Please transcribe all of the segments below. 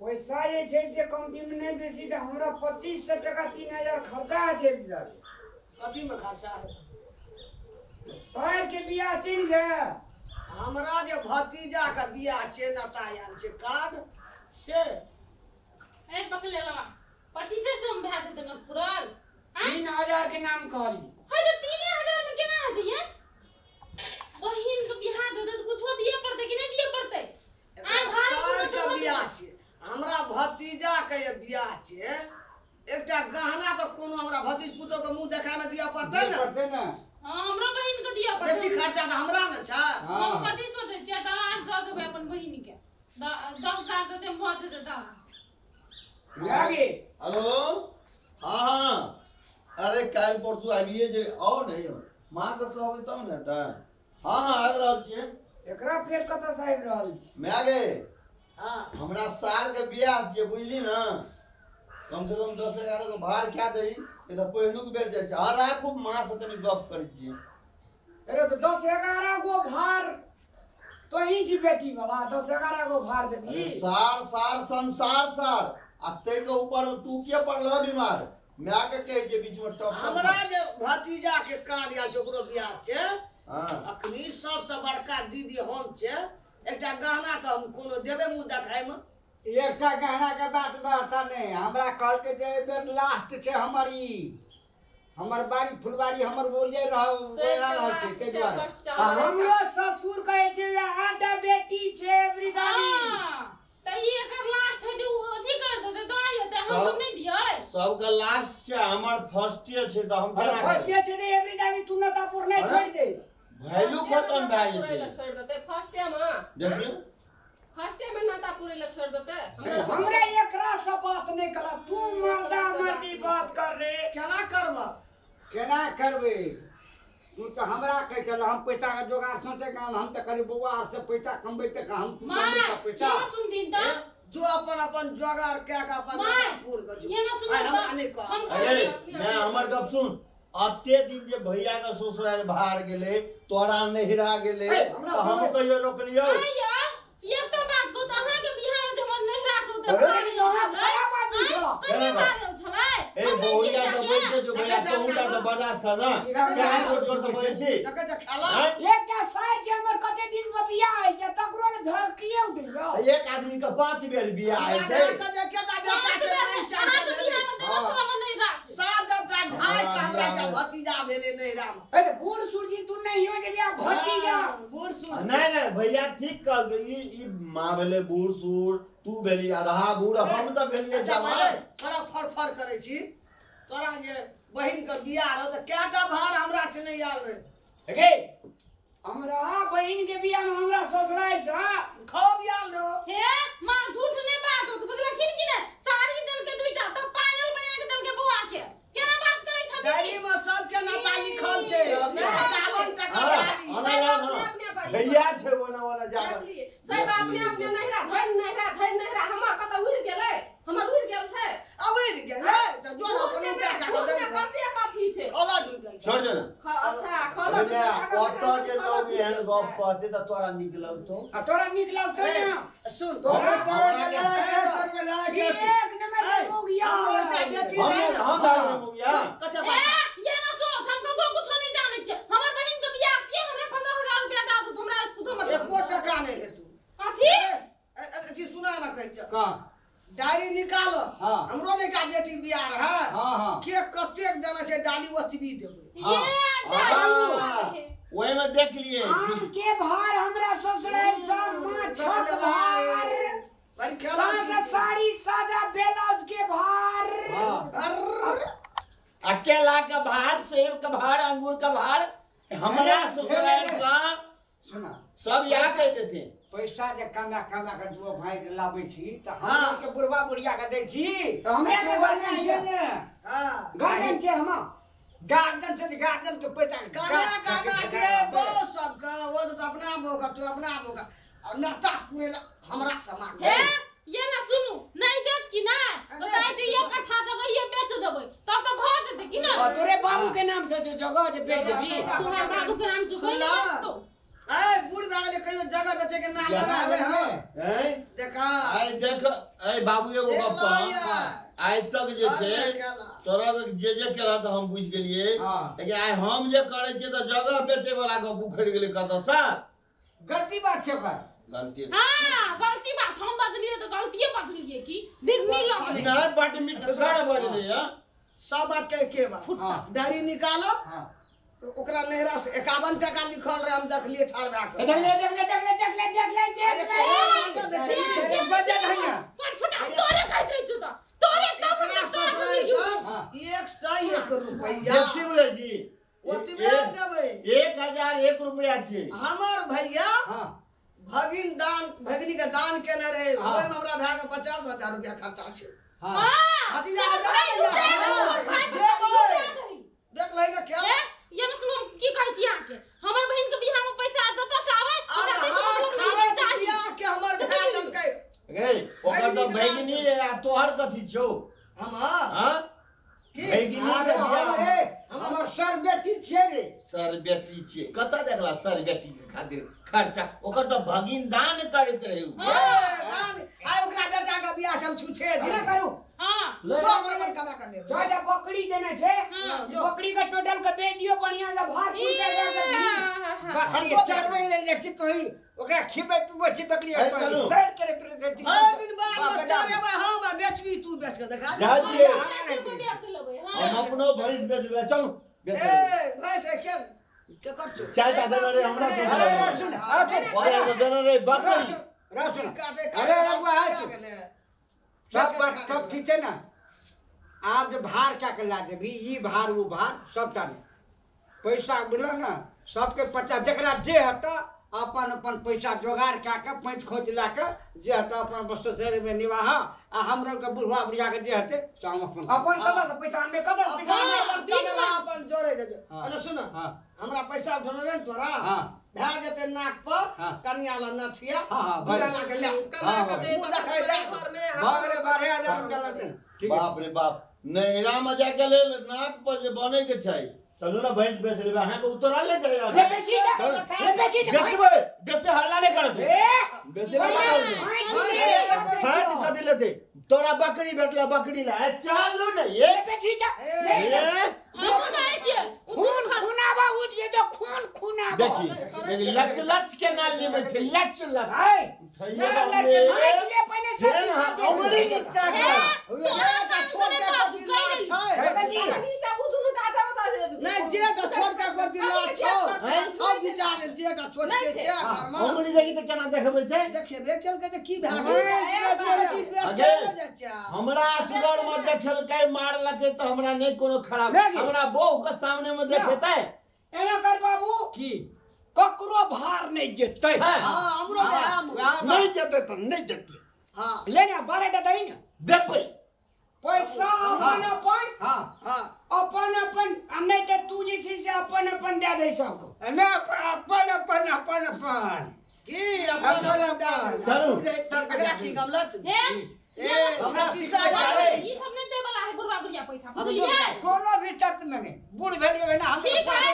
पैसा जे छै से कमती में नहीं बेसी तो हमरा पच्चीस सौ टका तीन हज़ार खर्चा दे जाबे कथी में खर्चा है सर के बियाह चिन्ह गए। हमरा जे भतीजा के बियाह नता आयल छै कार्ड से? ए पकले लवा पच्चीसे से हम भए जेतै पुरल। तीन हज़ार के नाम कहली है तो तीन हज़ार में केना हेतै ये बहिन के बियाह जो तो कुछो दिए पड़तै कि नहीं दिए पड़तै आ एकरा भाई सर के बियाह छै हमरा के बियाह छै एकटा गहना तो कोनो हमरा भतीज पुतोह के मुँह देखाय में दिया पड़तै ने। पड़ते ना। हाँ हमरो बहिन के दिए पड़तै। बेसी खर्चा तो हमरा ने छै। हम कथी सोचै छियै दराज दऽ देबै अपन बहिन के द- दस हज़ार दऽ देम भऽ जेतै दराज। लागे हेलो? हाँ हाँ अरे काल्हि परसू आबिए जे आओ ने यौ। माँ के कहबै तब ने टा हाँ हाँ आबि रहल छियै? एकरा फेर कतऽ से आबि रहल छी? मैं गे हाँ हमरा साल के बियाह छियै बुझली ना? कम से कम दस एगारह गो भाड़ क्या दही से तऽ पहिलुक बेर छै हर रात खूब माँ से कनि गप करै छियै। अरे तो दस ग्यारह गो भार तो ही छी बेटी वाला दस ग्यारह गो भार देबी सार सार संसार सार। आ ताहि के ऊपर तू के पड़ल बीमार। माय के कहै छै बीच में टप हमरा जे भतीजा के कार्ड आयल ओकरो बियाह छै हाँ। अखनी सबसे बड़का दीदी हम छै एकटा गहना तो हम कोनो देबे मुँह देखाय एकटा गहना के बात बता नहीं हमरा कहलकै जे एहि बेर लास्ट छै हमर ई। हमर बाड़ी फुलबाड़ी हमर बोलिए रह रहल छै ताहि दुआरे। हमरो ससुर कहै छै आटा बेटी छै वृद्धानी हाँ ई एकर लास्ट है उ अथी कर देतै दवाई हेतै हम सब नहीं दियै। सबके लास्ट छै हमर फर्स्टे छै तऽ हम फर्स्टे छै रे तू न तापुर नहीं छोड़ दे। वैल्यू खत्म भए जेतै छोड़ देते फ़र्स्ट टाइम देखियौ फ़र्स्ट टाइम में नाता पूरे ला छोड़ देते हमरे एकरा से बात नहीं कर। तू मर्दा मर्दी बात कर रे केना करबह केना करबै तू तऽ हमरा कहै छल हम पैसा के जोगाड़ सोचे काम हम तऽ करी बौआ आर से पैसा कमबै तऽ हम तू माँ कमबै तऽ पैसा? ये सुनथिन त जो अपन अपन जोगार कए के अपन माय, नेतापुर के जो ये ना सुनो तो- हमरा नहि कह हम- अरे मैं हमर गप सुन। अते दिन जे भैया के ससुराल भाड़ गेलै तोरा नहिरा गेलै हमरा हम। कहियो रोकलियौ एक तो बात त अहाँ के बियाह में जे हमर नहिरा से होते अरे, यहाँ छलै बात? छलै ए जाके। बैठे जो भैया तो उनका तो बर्दाश्त कर ना क्या ज़ोर ज़ोर से बोलै छी खेला हैं? छै हमर कते दिन में बियाह है तकरो उठे गयो एक आदमी के पाँच बेर बियाह हमरा के बेटा छै बेर में चार अहाँ बियाह में देने हाँ। छलै नहिरा से सात टा का हाँ, हाँ। भतीजा भेले नहीं राम। अरे बूढ़ सूरजी तू नहीं हो जे बियाह भतीजा? बूढ़ सूढ़ नहीं नहीं भैया ठीक कहल ई ई माँ भेलै बूढ़ सूढ़ तू भेली आधा बूढ़ हम अच्छा भाई जवान थोड़ा फर फर करे छी। तोरा जे बहिन के बियाह रहो त केटा भार हमरा ठे नहीं आयल रहे? गे हमरा बहिन के बियाह में हमरा ससुराल से। खूब आयल रहो। हे माँ झूठ नहीं बात हो तो बुझलखिन कि ने साड़ी देल के दुईटा त पायल बना के देल के बौआ के केना बात करै छथिन डायरी में सबके नाता लिखल छै। पचावन टका डायरी सब। भैया छै ओना ओना जाके सब अपने अपने नहिरा धैर नहिरा धैर नहिरा। हमर कतऽ उड़ि गेलै? हमर उड़ि गेल छै? अबैर गेलै? त जो ना कोनो के क्या का दे के कते कथी छै। खोला छोड़ दे ना। अच्छा खल अरे ऑटो जे लोग एहन गप कहते तऽ तोरा नीक लगतौ? आ तोरा नीक लगतौ ना? सुन तोरा तोरा लड़ाई के के लड़ाई के एक नंबर के हो गया एकटा बेटी हम हम भाग मुगिया कते बात ये ना सुनो हम ककरो कुछो नहीं जानै छियै हमर बहिन के बियाह छियै हमरा 15000 रुपया दे दू हमरा इसको मत एको टका नहीं है तू कथी अथी सुना ना कहै छ का डायरी निकालो हाँ। हमरो ने एकटा बेटी बियाह रहे हाँ हाँ के कतेक देना छै डाली ओतबी देबै ये हाँ। देख लिए आम के भार हमरा ससुराल से माछक भार भाई साड़ी सादा ब्लाउज के भार? हाँ। अकेला के भार सेब के भार अंगूर के भार? हमारा ससुराल से सुना। सब यहाँ कह देते पैसा जे कमा कमा के दुओ भाई के लाबै छी तऽ हाँ। हम के बुढ़वा बुढ़िया के दै छी। तो हमरा के गार्जियन छै ने। हाँ। गार्जियन छै हम गार्जियन से गार्जियन के पैसा गाना गाना के बहुत सब का वो तो अपना बोगा तू अपना बोगा और नाता पूरे हमरा समान। हे ये ना सुनू नहीं देत कि ना? बताइ जे ये कट्ठा जगह ये बेच देबै। तब तो भ जेतै कि ना? तोरे बाबू के नाम से जो जगह जे बेच जी तोरा बाबू के नाम से कोई सुनला? नहीं ए बूढ़ भए कहियो जगह बेचे के नाम लगावे में हम देखा। आइ देख ए बाबू एगो। या। आइ तक जे छै तोरा जे जे केला तऽ हम बुझि गेलियै। हाँ। लेकिन आइ हम जे करै छियै तऽ जगह बेचे वाला के उखड़ि गेलै कतऽ सा गलती बात छै ओकर। गलती हाँ। गलती बात हम बजलिए तो गलतिए बजलिए की? बिरनी लग नहीं। बट मिठगर बजलै या सब बात के के बात हाँ। डायरी निकालो। हाँ। तो ओकरा नहरा से एकावन टका लिखल रहे हम देखलिए ठाड़ भए के। देख ले देख ले देख ले देख ले पचास हज़ार रुपया खर्चा छै हाँ हाँ भतीजा के जमा भाई लिया। उठा ले, हाँ, भाई देबै। उठा दही। देख ले ना क्या ए, ये न सुनो की कहै छी अहाँ के हमर बहिन के बियाह में पैसा जतऽ से आवे और हमरा देश हाँ, में लोग खावे नहीं के चाहिए बियाह के हमर से भाय बुझली। देलकै गे ओकर तऽ भगिनी के भगिनी आ तोहर कथी छौ हमर हाँ की भगिनी अरे के हमर बियाह रे, हमर सर बेटी छियै रे सर बेटी छियै कतऽ देखला सर बेटी के खातिर खर्चा ओकर तऽ भगिन दान करैत रहै। ए, दान आइ ओकरा बेटा के बियाह हम छुछे छी क्या करूँ हाँ ले दो बराबर कमा कर ले छोटा बकरी देने छे हाँ, बकरी का टोटल के बेच दियो बढ़िया से भात फूल के रख के बकरी चरबै ले ले छी तोही ओकरा खिबै पिबै छी बकरी सर करे प्रेजेंट हर दिन बाद में चढ़ेबै हम आ बेचबी तू बेच के देखा जा को हम अपनो भैंस बेचबै चलू बेच लेबै। ए भाई से के के कर छो चारि टा देने रहे हमरा से अरे, अरे, सुन, आ, सुन। ओकरा तऽ देने रहे बकरी राशन काटे अरे रघुआ क्या हाथ गेले? सब बात सब ठीक छै ना? आब जे भार क्या कर ला देवी भार वो भार सब पैसा मिलो ना सबके पचास जरा जे हता अपन अपन पैसा जोगाड़ कए के पैंच खोज ला के जे हता अपन बस शहर में निवाह आ हमरो के बुढ़वा बुढ़िया के जे हते से हम अपन अपन से पैसा हमें पैसा अपन अपन जोड़े दे। अरे सुन हाँ। हमरा पैसा रे तोरा। भए जेते नाक पर। कन्या ला नथिया के ले। हाँ, भाई। मुँह देखाइ दे घर में हज़ार रुपया लगतै है। बाप रे बाप नैहरा में जाके लेल नाक पर जे बने के छै चलू ना भैंस बेच लेबै अहाँ के उतरा ले जाइए ले बेची बेची जा बेचबै बेचे हल्ला नहीं करत। बेचे फाट कथी लेते। तोरा बकरी बेटला बकरी ला चालू ने ये। ले बेची जा ले ये हम कहै छियै खून खूनाबा उठ जे तो खून खूनाबा। देखी देखी, लच लच के नाल निमे छै लच लच आय थैया लच। माइक ले पहले से चीज़ अमरी नीचा कर। तोरा संग छोड़ से के बाजू कोई कहि लाज देली छै बेची पानी से वो दुनू टाटा बता दे नहीं जेटा छोड़ के कर भी लाज छौ हैं? छौ विचार जेटा छोड़ के छै। घर में। अमरी देखी तऽ केना देखबै छै? देखिए रे केल के भए? गेल जा हमरा असगर में देखेलकै मारलकै तऽ हमरा नहीं कोनो खराब। हमरा बहू के सामने में देखेतै। एना कर बाबू। की? ककरो भार नहीं जेतै। हाँ। हमरो बिहार में हाँ, जेतै तऽ नहीं जेतै। हाँ। ले ना बारह टा दही ना। देबै पैसा अपन अपन। हाँ। हाँ। अपन अपन आ तो तू जे छै से अपन अपन दे दे सबको। ना अपन अपन अपन अपन की अपन अपन चलू। एकरा की हे? सिखा हज़ार दे। ई सब नहीं दे वाला है बुढ़वा बुढ़िया पैसा बुझलिए? तो- कोनो भी चर्च में नहीं। बूढ़ भेलिए ना हम ठीक है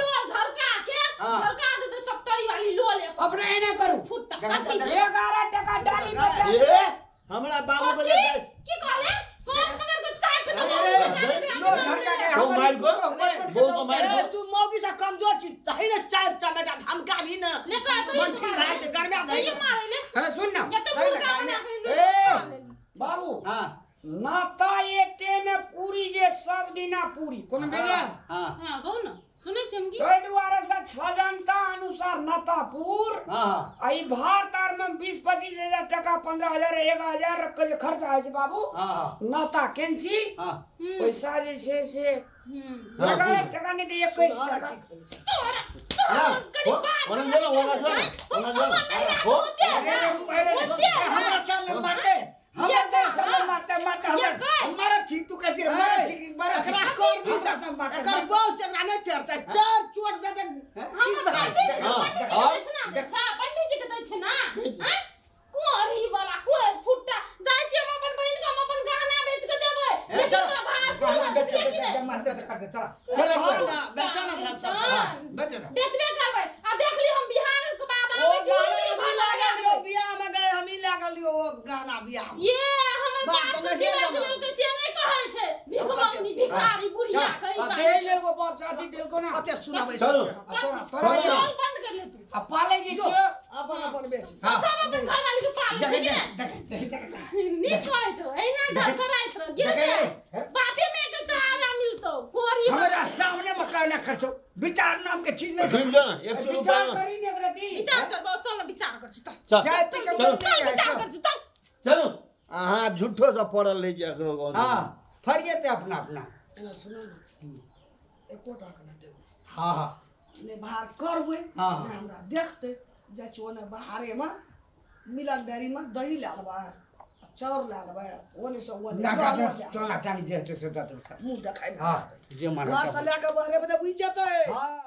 लो झरका के हाँ। झरका दे दे सप्तरी वाली लो ले। अपने एने करू। फुट कथी? बात ग्यारह टका डाली ए हमरा बाबू जे की कहले कौन कलर के चाय पे अरे, लो झरका के वो हमारी मार को, को- वो तो मार को। तू मौगी से कमज़ोर छी तही ने चार चमेटा धमका भी ना। ले का तो भाई ते दे ये मारे ले। अरे सुन ना। ये तो। के ए बाबू। हाँ। नाता एते ने पूरी जे सब दिना पूरी। कोन हाँ हाँ। कहू ना। सुनै छी हम की तै से अनुसार नातापुर। हाँ ई तार में बीस पच्चीस हज़ार टका पंद्रह हज़ार एक हज़ार के खर्चा बाबू। हाँ नाता कैंसिल हाँ। पैसा जे छै से हम्म। हाँ, तोरा हाँ, करी ना, ओना जो ना, ओना जो ना। वो, अरे अरे हमारा सामने मारते हमारा ये मारते मारते हमारा? का? हमारा चीतू कैसे हमारा चीतू हमारा कर भी हमारा मारते, एकर मारते। बहु चकरा बेचबे बेचबे करबे आ देख लियो हम बिहार के बाद आवे चूड़ी भी लगा दियो बियाह में गए हम ही लगा लियो ओ गाना बियाह में। ये हमर बाप से जे लगा लियो के से नहीं कहै छै भिखमनी भिखारी बुढ़िया कहि का दे ले गो बाप साथी दिल को ना। कते सुनाबै सब तोरा तोरा बंद कर ले तू। आ पाले जे छो अपन अपन बेच। सब अपन घर वाली के पाले छै ने? देख देख नीक कहै छौ एना घर चराइत रह गिर विचार नाम के चीज़ नहीं सुन जो ना एक सौ रुपया विचार में करी ने रदी विचार कर बहुत चल विचार कर चल। चल के चलो। चल विचार कर चल चलो। अहाँ झूठो से पड़ल रही जा करो हाँ फरिए ते अपना अपना। एना सुनो न। एकोटा के देबै हाँ हाँ। ने बाहर करबै हाँ। हमरा देखतै छियै ओने बाहरे में मिलन डेयरी में दही लै लेबै चाउर लै लेबै ओने से में चला चाली दे से तो मुँह देखाइ में जे घर से लए के बहरे बदे बुझि जेतै हाँ।